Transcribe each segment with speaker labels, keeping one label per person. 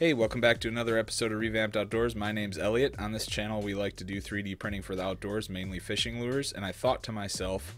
Speaker 1: Hey, welcome back to another episode of Revamped Outdoors. My name's Elliot. On this channel, we like to do 3D printing for the outdoors, mainly fishing lures. And I thought to myself,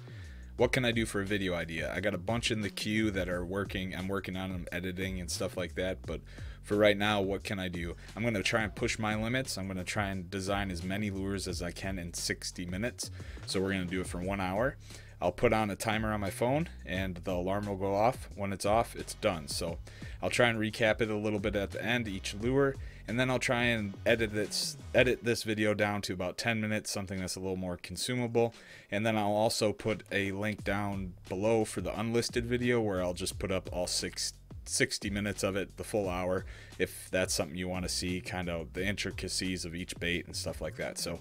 Speaker 1: what can I do for a video idea? I got a bunch in the queue that are working. I'm working on them, editing and stuff like that. But for right now, what can I do? I'm going to try and push my limits. I'm going to try and design as many lures as I can in 60 minutes. So we're going to do it for one hour. I'll put on a timer on my phone and the alarm will go off. When it's off, it's done. So I'll try and recap it a little bit at the end, each lure, and then I'll try and edit this, edit this video down to about 10 minutes, something that's a little more consumable. And then I'll also put a link down below for the unlisted video where I'll just put up all six 60 minutes of it, the full hour, if that's something you want to see, kind of the intricacies of each bait and stuff like that. So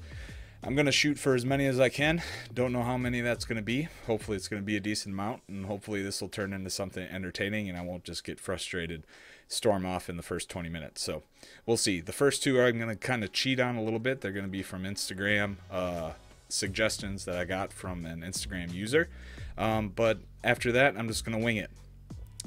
Speaker 1: I'm going to shoot for as many as I can. Don't know how many that's going to be. Hopefully it's going to be a decent amount and hopefully this will turn into something entertaining and I won't just get frustrated storm off in the first 20 minutes. So we'll see. The first two I'm going to kind of cheat on a little bit. They're going to be from Instagram uh, suggestions that I got from an Instagram user. Um, but after that, I'm just going to wing it.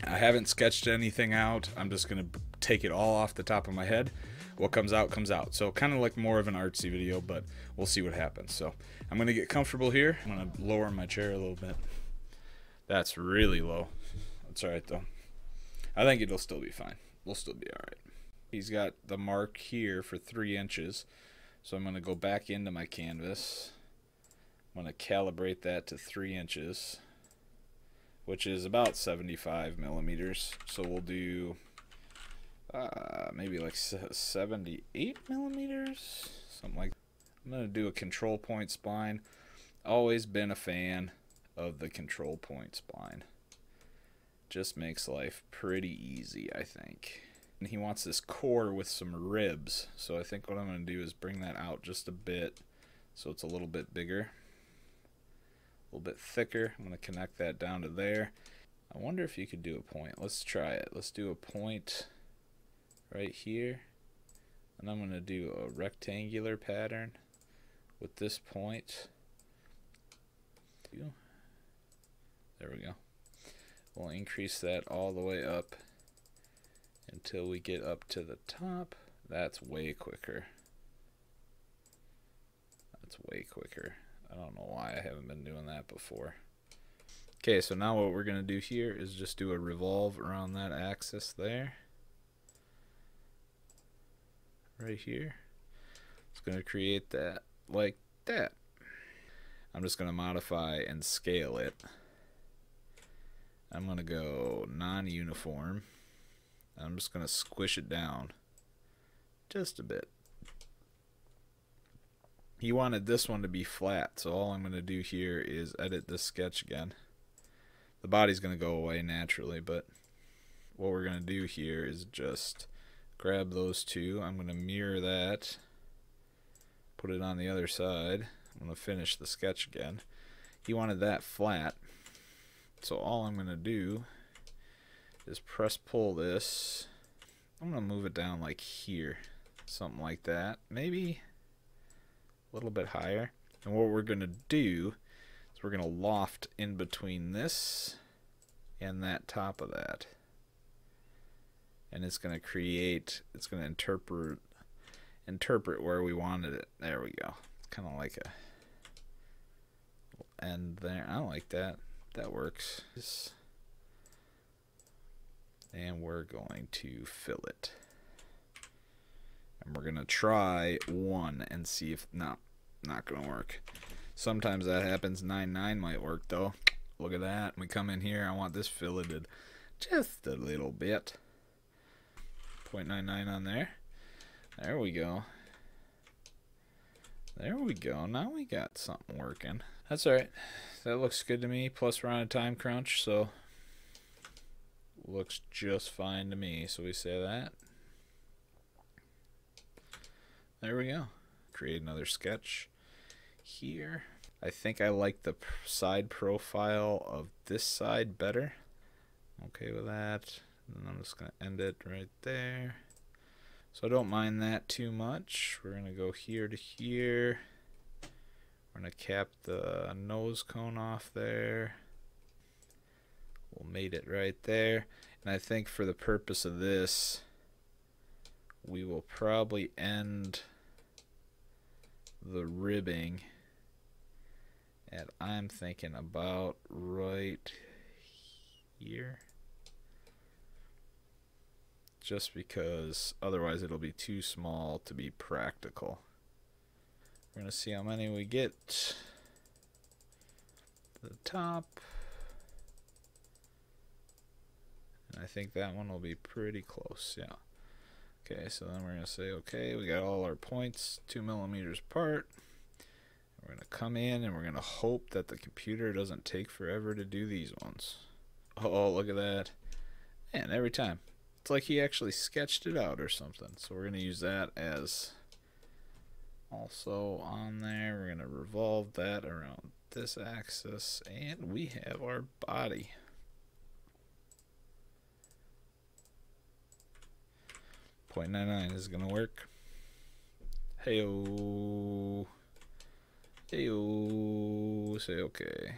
Speaker 1: I haven't sketched anything out. I'm just going to take it all off the top of my head what comes out comes out. So kind of like more of an artsy video, but we'll see what happens. So I'm to get comfortable here. I'm to lower my chair a little bit. That's really low. That's all right though. I think it'll still be fine. We'll still be all right. He's got the mark here for three inches. So I'm to go back into my canvas. I'm to calibrate that to three inches, which is about 75 millimeters. So we'll do uh, maybe like 78 millimeters, something like. That. I'm gonna do a control point spline. Always been a fan of the control point spline. Just makes life pretty easy, I think. And he wants this core with some ribs, so I think what I'm gonna do is bring that out just a bit, so it's a little bit bigger, a little bit thicker. I'm gonna connect that down to there. I wonder if you could do a point. Let's try it. Let's do a point right here. And I'm going to do a rectangular pattern with this point. There we go. We'll increase that all the way up until we get up to the top. That's way quicker. That's way quicker. I don't know why I haven't been doing that before. Okay so now what we're gonna do here is just do a revolve around that axis there right here. It's going to create that like that. I'm just going to modify and scale it. I'm going to go non-uniform. I'm just going to squish it down just a bit. He wanted this one to be flat, so all I'm going to do here is edit this sketch again. The body's going to go away naturally, but what we're going to do here is just grab those two. I'm going to mirror that, put it on the other side. I'm going to finish the sketch again. He wanted that flat. So all I'm going to do is press pull this. I'm going to move it down like here. Something like that. Maybe a little bit higher. And what we're going to do is we're going to loft in between this and that top of that and it's going to create it's going to interpret interpret where we wanted it. There we go. It's kind of like a and there. I like that. That works. And we're going to fill it. And we're gonna try one and see if no not gonna work. Sometimes that happens. 9-9 might work though. Look at that. We come in here. I want this filleted just a little bit 0.99 on there. There we go. There we go. Now we got something working. That's alright. That looks good to me. Plus we're on a time crunch, so looks just fine to me. So we say that. There we go. Create another sketch here. I think I like the side profile of this side better. Okay with that. And I'm just going to end it right there. So I don't mind that too much. We're going to go here to here. We're going to cap the nose cone off there. We'll mate it right there. And I think for the purpose of this, we will probably end the ribbing at I'm thinking about right here just because otherwise it'll be too small to be practical. We're going to see how many we get to the top. And I think that one will be pretty close, yeah. Okay, so then we're going to say, okay, we got all our points two millimeters apart. We're going to come in and we're going to hope that the computer doesn't take forever to do these ones. Oh, look at that. And every time. It's like he actually sketched it out or something. So we're going to use that as also on there. We're going to revolve that around this axis. And we have our body. Point nine nine is going to work. Heyo. Heyo. Say okay.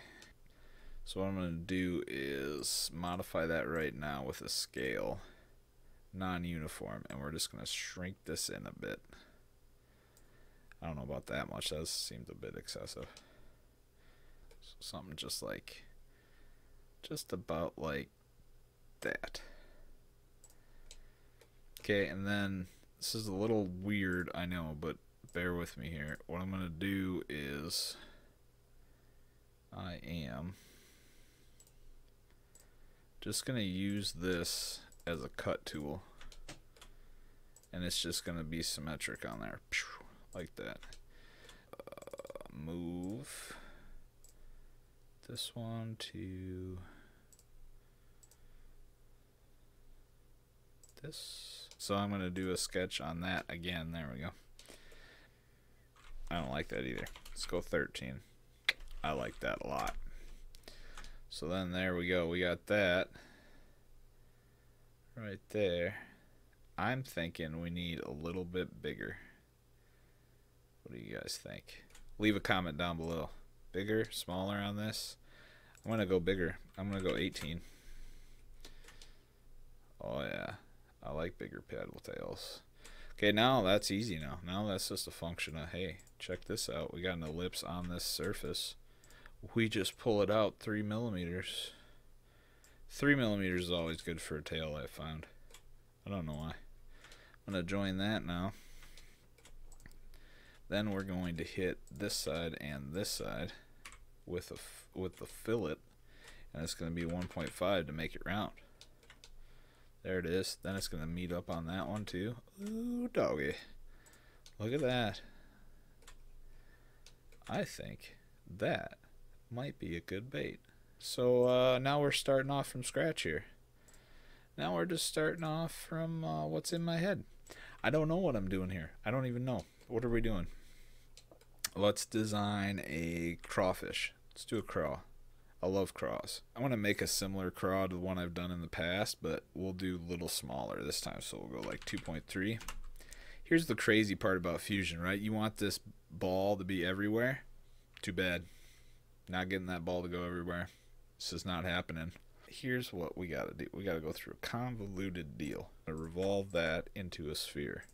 Speaker 1: So what I'm going to do is modify that right now with a scale non-uniform and we're just going to shrink this in a bit. I don't know about that much. That seemed a bit excessive. So something just like just about like that. Okay, and then this is a little weird, I know, but bear with me here. What I'm going to do is I am just going to use this as a cut tool. And it's just going to be symmetric on there. Like that. Uh, move this one to this. So I'm going to do a sketch on that again. There we go. I don't like that either. Let's go 13 I like that a lot. So then there we go. We got that right there. I'm thinking we need a little bit bigger. What do you guys think? Leave a comment down below. Bigger, smaller on this? I'm going to go bigger. I'm going to go 18. Oh yeah. I like bigger paddle tails. Okay, now that's easy now. Now that's just a function of, hey, check this out. We got an ellipse on this surface. We just pull it out three millimeters. Three millimeters is always good for a tail, I found. I don't know why. I'm going to join that now. Then we're going to hit this side and this side with a with the fillet, and it's going to be 1.5 to make it round. There it is. Then it's going to meet up on that one too. Ooh, doggy. Look at that. I think that might be a good bait. So uh, now we're starting off from scratch here. Now we're just starting off from uh, what's in my head. I don't know what I'm doing here. I don't even know. What are we doing? Let's design a crawfish. Let's do a craw. I love craws. I want to make a similar craw to the one I've done in the past, but we'll do a little smaller this time. So we'll go like 2.3. Here's the crazy part about Fusion, right? You want this ball to be everywhere. Too bad. Not getting that ball to go everywhere. This is not happening. Here's what we got to do. We got to go through a convoluted deal. I revolve that into a sphere.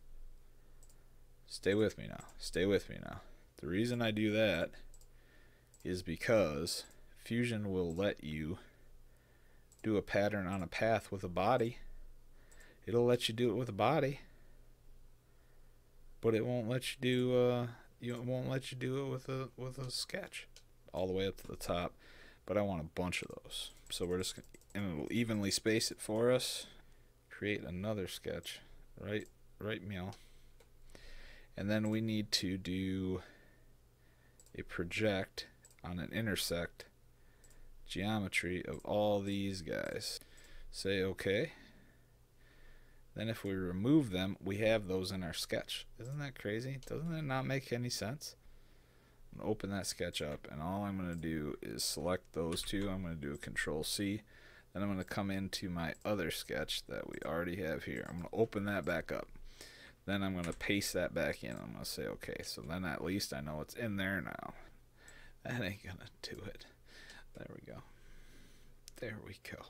Speaker 1: Stay with me now. Stay with me now. The reason I do that is because Fusion will let you do a pattern on a path with a body. It'll let you do it with a body, but it won't let you do. Uh, you won't let you do it with a with a sketch all the way up to the top but I want a bunch of those. So we're just, gonna and it'll evenly space it for us. Create another sketch, right, right meal. And then we need to do a project on an intersect geometry of all these guys. Say OK. Then if we remove them, we have those in our sketch. Isn't that crazy? Doesn't that not make any sense? Open that sketch up and all I'm going to do is select those two. I'm going to do a control C. Then I'm going to come into my other sketch that we already have here. I'm going to open that back up. Then I'm going to paste that back in. I'm going to say okay. So then at least I know it's in there now. That ain't going to do it. There we go. There we go.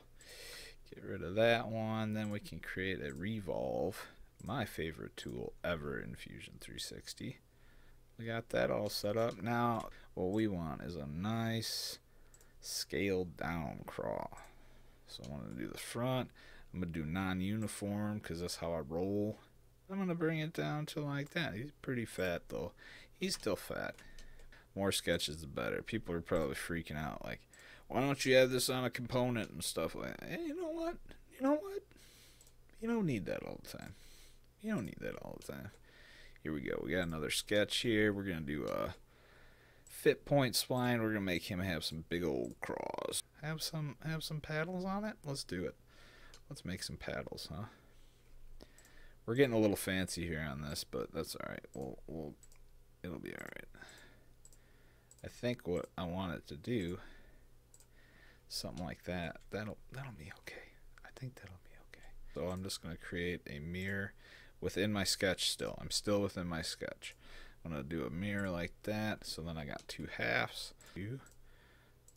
Speaker 1: Get rid of that one. Then we can create a revolve. my favorite tool ever in Fusion 360. We got that all set up. Now, what we want is a nice scaled down crawl. So I want to do the front. I'm going to do non-uniform because that's how I roll. I'm going to bring it down to like that. He's pretty fat though. He's still fat. More sketches the better. People are probably freaking out like, why don't you have this on a component and stuff like that? Hey, you know what? You know what? You don't need that all the time. You don't need that all the time. Here we go. We got another sketch here. We're going to do a fit point spline. We're going to make him have some big old craws. Have some have some paddles on it? Let's do it. Let's make some paddles, huh? We're getting a little fancy here on this, but that's all right. We'll, we'll it'll be all right. I think what I want it to do, something like that. That'll that'll be okay. I think that'll be okay. So I'm just gonna create a mirror within my sketch. Still, I'm still within my sketch. I'm gonna do a mirror like that. So then I got two halves. You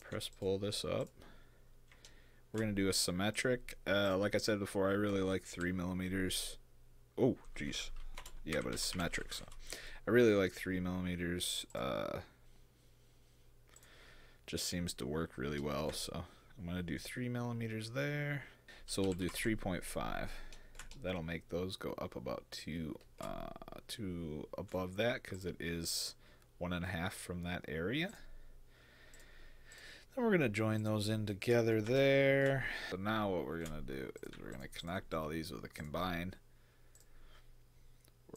Speaker 1: press pull this up. We're gonna do a symmetric. Uh, like I said before, I really like three millimeters Oh, jeez. Yeah, but it's symmetric, so I really like three millimeters. Uh, just seems to work really well. So I'm gonna do three millimeters there. So we'll do 3.5. That'll make those go up about two, uh, two above that because it is one and a half from that area. Then we're going to join those in together there. So now what we're going to do is we're going to connect all these with a combine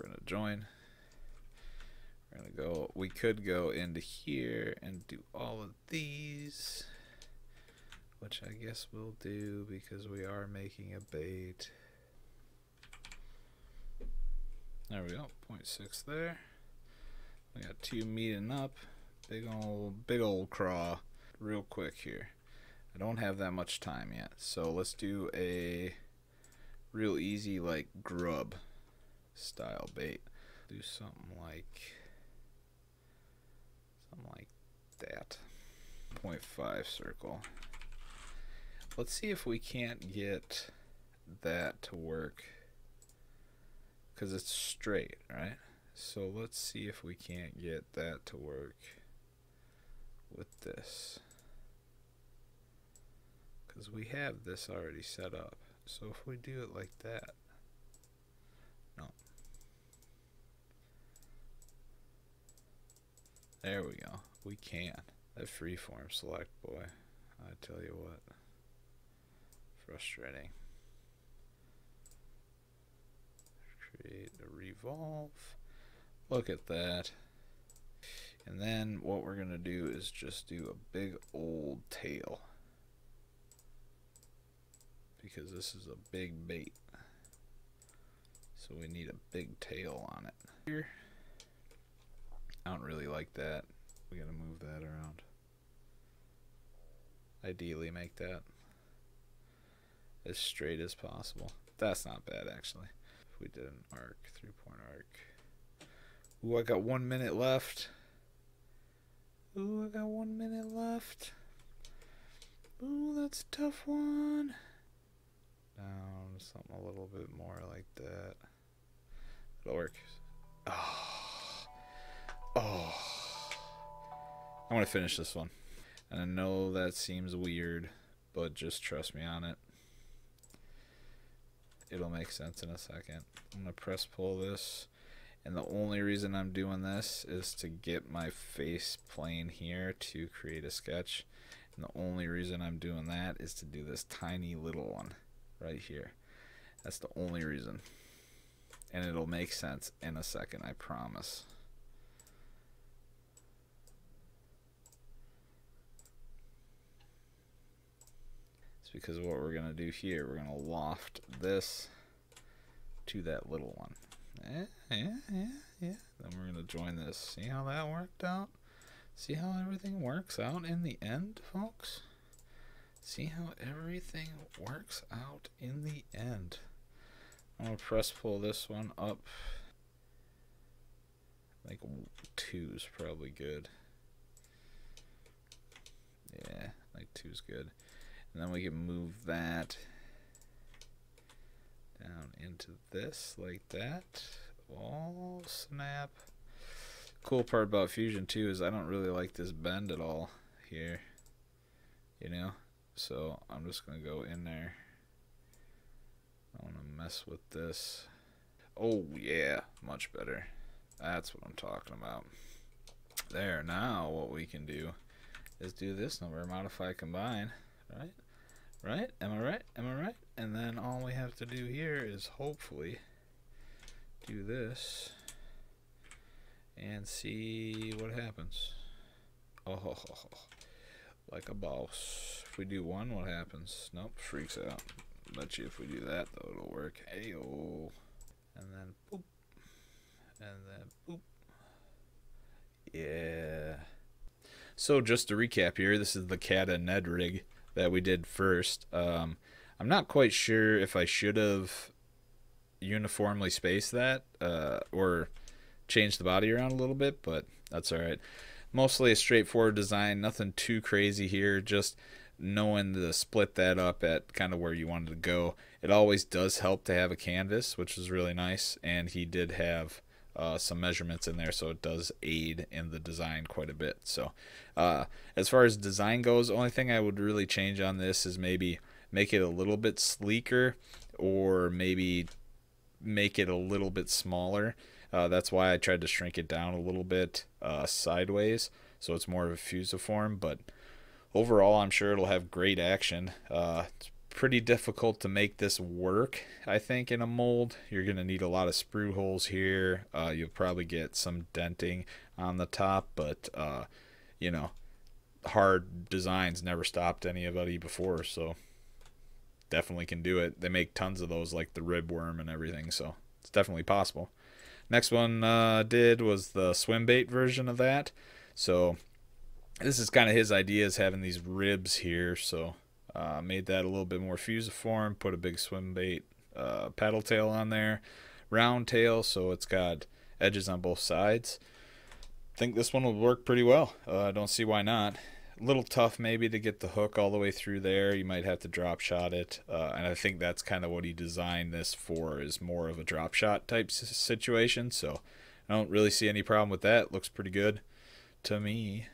Speaker 1: we're going to join. We're going to go, we could go into here and do all of these, which I guess we'll do because we are making a bait. There we go, 0.6 there. We got two meeting up. Big old, big old craw. Real quick here. I don't have that much time yet. So let's do a real easy like grub style bait. Do something like something like that. 0.5 circle. Let's see if we can't get that to work because it's straight, right? So let's see if we can't get that to work with this. Because we have this already set up. So if we do it like that, no, There we go. We can. That freeform select, boy. I tell you what. Frustrating. Create a revolve. Look at that. And then what we're going to do is just do a big old tail. Because this is a big bait. So we need a big tail on it. Here. I don't really like that. We gotta move that around. Ideally make that as straight as possible. That's not bad actually. We did an arc, three point arc. Ooh, I got one minute left. Ooh, I got one minute left. Ooh, that's a tough one. Down something a little bit more like that. It'll work. Oh. Oh. I want to finish this one. And I know that seems weird, but just trust me on it. It'll make sense in a second. I'm to press pull this. And the only reason I'm doing this is to get my face plane here to create a sketch. And the only reason I'm doing that is to do this tiny little one right here. That's the only reason. And it'll make sense in a second, I promise. Because what we're going to do here, we're going to loft this to that little one. Yeah, yeah, yeah, yeah. Then we're going to join this. See how that worked out? See how everything works out in the end, folks? See how everything works out in the end. I'm going to press pull this one up. Like two's probably good. Yeah, like two's good. And then we can move that down into this like that. Oh, snap. Cool part about Fusion too is I don't really like this bend at all here. You know? So I'm just going to go in there. I want to mess with this. Oh, yeah. Much better. That's what I'm talking about. There. Now what we can do is do this number. Modify combine. Right? Right? Am I right? Am I right? And then all we have to do here is hopefully do this and see what happens. Oh, like a boss. If we do one, what happens? Nope, freaks out. Bet you if we do that, though, it'll work. Hey, oh. And then boop. And then boop. Yeah. So just to recap here, this is the Kata Ned rig that we did first. Um, I'm not quite sure if I should have uniformly spaced that uh, or changed the body around a little bit, but that's all right. Mostly a straightforward design, nothing too crazy here, just knowing to split that up at kind of where you wanted to go. It always does help to have a canvas, which is really nice, and he did have uh, some measurements in there, so it does aid in the design quite a bit. So, uh, as far as design goes, only thing I would really change on this is maybe make it a little bit sleeker, or maybe make it a little bit smaller. Uh, that's why I tried to shrink it down a little bit uh, sideways, so it's more of a fusiform. But overall, I'm sure it'll have great action. Uh, it's pretty difficult to make this work, I think, in a mold. You're going to need a lot of sprue holes here. Uh, you'll probably get some denting on the top, but, uh, you know, hard designs never stopped anybody before, so definitely can do it. They make tons of those, like the rib worm and everything, so it's definitely possible. Next one uh, did was the swim bait version of that. So this is kind of his idea is having these ribs here. So uh, made that a little bit more fusiform. Put a big swim bait uh, paddle tail on there, round tail, so it's got edges on both sides. Think this one will work pretty well. Uh, I don't see why not a little tough maybe to get the hook all the way through there. You might have to drop shot it, uh, and I think that's kind of what he designed this for is more of a drop shot type situation. So I don't really see any problem with that. Looks pretty good to me.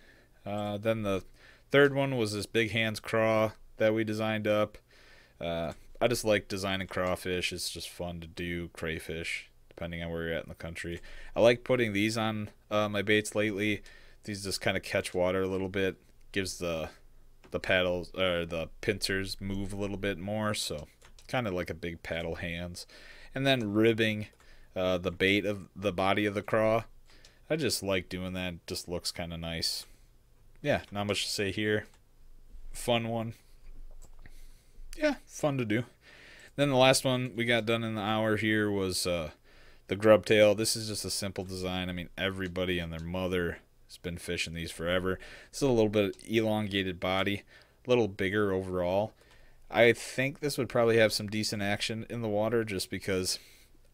Speaker 1: Uh, then the third one was this big hands craw that we designed up. Uh, I just like designing crawfish. It's just fun to do crayfish, depending on where you're at in the country. I like putting these on uh, my baits lately. These just kind of catch water a little bit gives the the paddles or the pincers move a little bit more, so kind of like a big paddle hands. And then ribbing uh, the bait of the body of the craw. I just like doing that. It just looks kind of nice. Yeah, not much to say here. Fun one. Yeah, fun to do. Then the last one we got done in the hour here was uh, the grub tail. This is just a simple design. I mean, everybody and their mother has been fishing these forever. This is a little bit elongated body, a little bigger overall. I think this would probably have some decent action in the water just because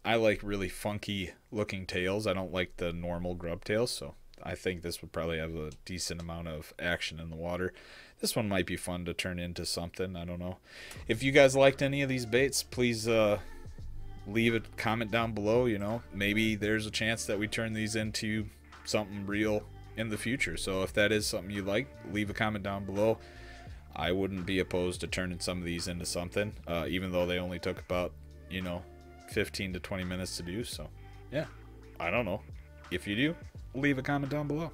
Speaker 1: I like really funky looking tails. I don't like the normal grub tails, so I think this would probably have a decent amount of action in the water. This one might be fun to turn into something. I don't know. If you guys liked any of these baits, please uh, leave a comment down below. You know, maybe there's a chance that we turn these into something real in the future. So if that is something you like, leave a comment down below. I wouldn't be opposed to turning some of these into something, uh, even though they only took about, you know, 15 to 20 minutes to do. So, yeah, I don't know. If you do, leave a comment down below.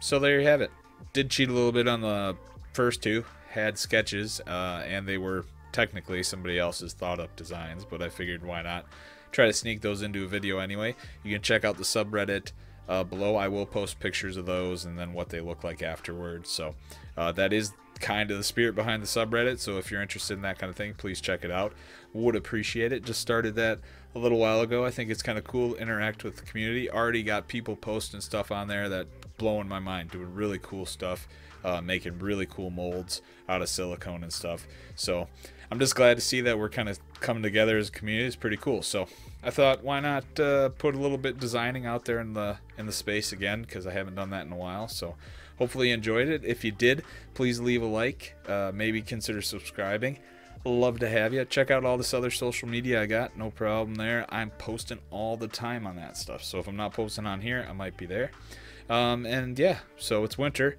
Speaker 1: So there you have it. Did cheat a little bit on the first two, had sketches, uh, and they were technically somebody else's thought up designs, but I figured why not try to sneak those into a video anyway. You can check out the subreddit uh, below. I will post pictures of those and then what they look like afterwards. So uh, that is kind of the spirit behind the subreddit. So if you're interested in that kind of thing, please check it out. Would appreciate it. Just started that a little while ago. I think it's kind of cool to interact with the community. Already got people posting stuff on there that blowing my mind, doing really cool stuff, uh, making really cool molds out of silicone and stuff. So I'm just glad to see that we're kind of coming together as a community. It's pretty cool. So I thought, why not uh, put a little bit designing out there in the in the space again because I haven't done that in a while. So hopefully you enjoyed it. If you did, please leave a like. Uh, maybe consider subscribing. love to have you. Check out all this other social media I got. No problem there. I'm posting all the time on that stuff. So if I'm not posting on here, I might be there. Um, and yeah, so it's winter.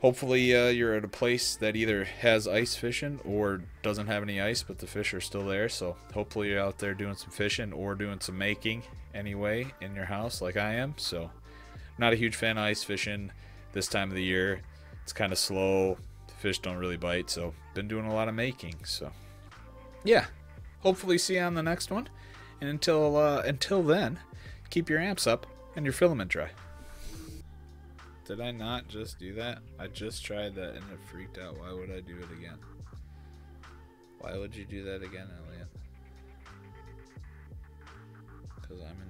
Speaker 1: Hopefully uh, you're at a place that either has ice fishing or doesn't have any ice, but the fish are still there. So hopefully you're out there doing some fishing or doing some making anyway in your house like I am. So not a huge fan of ice fishing this time of the year. It's kind of slow. The fish don't really bite. So been doing a lot of making. So yeah, hopefully see you on the next one. And until uh, until then, keep your amps up and your filament dry. Did I not just do that? I just tried that and it freaked out. Why would I do it again? Why would you do that again, Elliot? Because I'm an.